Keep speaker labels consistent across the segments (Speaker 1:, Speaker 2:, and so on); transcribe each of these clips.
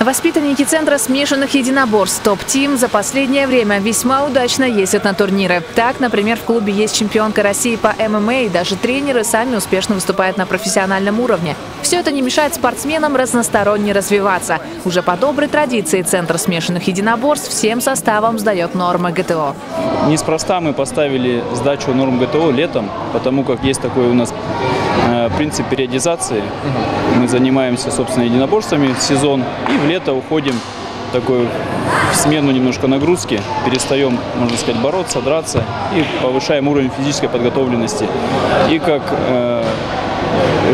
Speaker 1: Воспитанники Центра смешанных единоборств «Топ-Тим» за последнее время весьма удачно ездят на турниры. Так, например, в клубе есть чемпионка России по ММА, и даже тренеры сами успешно выступают на профессиональном уровне. Все это не мешает спортсменам разносторонне развиваться. Уже по доброй традиции Центр смешанных единоборств всем составом сдает нормы ГТО.
Speaker 2: Неспроста мы поставили сдачу норм ГТО летом, потому как есть такой у нас э, принцип периодизации. Мы занимаемся, собственно, единоборствами сезон и в лето уходим в такую в смену немножко нагрузки, перестаем, можно сказать, бороться, драться и повышаем уровень физической подготовленности. И как э,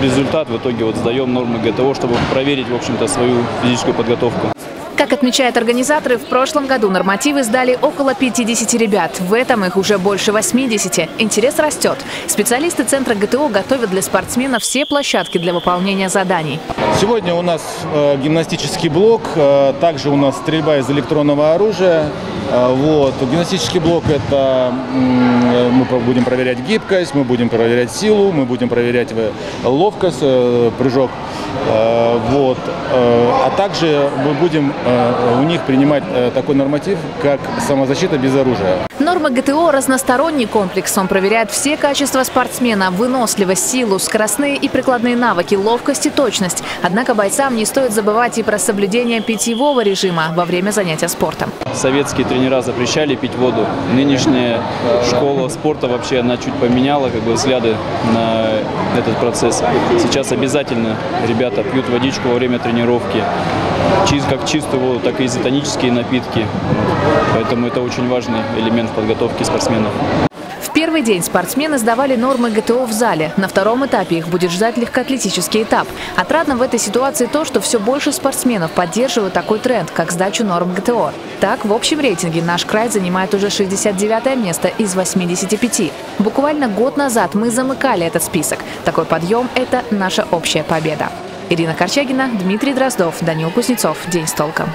Speaker 2: результат в итоге вот сдаем нормы ГТО, чтобы проверить, в общем-то, свою физическую подготовку.
Speaker 1: Как отмечают организаторы, в прошлом году нормативы сдали около 50 ребят. В этом их уже больше 80. Интерес растет. Специалисты Центра ГТО готовят для спортсменов все площадки для выполнения заданий.
Speaker 3: Сегодня у нас э, гимнастический блок, э, также у нас стрельба из электронного оружия. Э, вот. Гимнастический блок – это мы будем проверять гибкость, мы будем проверять силу, мы будем проверять ловкость, прыжок. Э, Вот. Э, А также мы будем э, у них принимать такой норматив, как самозащита без оружия.
Speaker 1: Нормы ГТО – разносторонний комплекс. Он проверяет все качества спортсмена – выносливость, силу, скоростные и прикладные навыки, ловкость и точность. Однако бойцам не стоит забывать и про соблюдение питьевого режима во время занятия спортом.
Speaker 2: Советские тренера запрещали пить воду. Нынешняя школа спорта вообще, она чуть поменяла как бы взгляды на этот процесс. Сейчас обязательно ребята пьют водичку во время тренировки. Как чистую воду, так и изотонические напитки. Поэтому это очень важный элемент в подготовке спортсменов.
Speaker 1: В первый день спортсмены сдавали нормы ГТО в зале. На втором этапе их будет ждать легкоатлетический этап. Отрадно в этой ситуации то, что все больше спортсменов поддерживают такой тренд, как сдачу норм ГТО. Так, в общем рейтинге наш край занимает уже 69 место из 85. Буквально год назад мы замыкали этот список. Такой подъем – это наша общая победа. Ирина Корчагина, Дмитрий Дроздов, Данил Кузнецов. День с толком.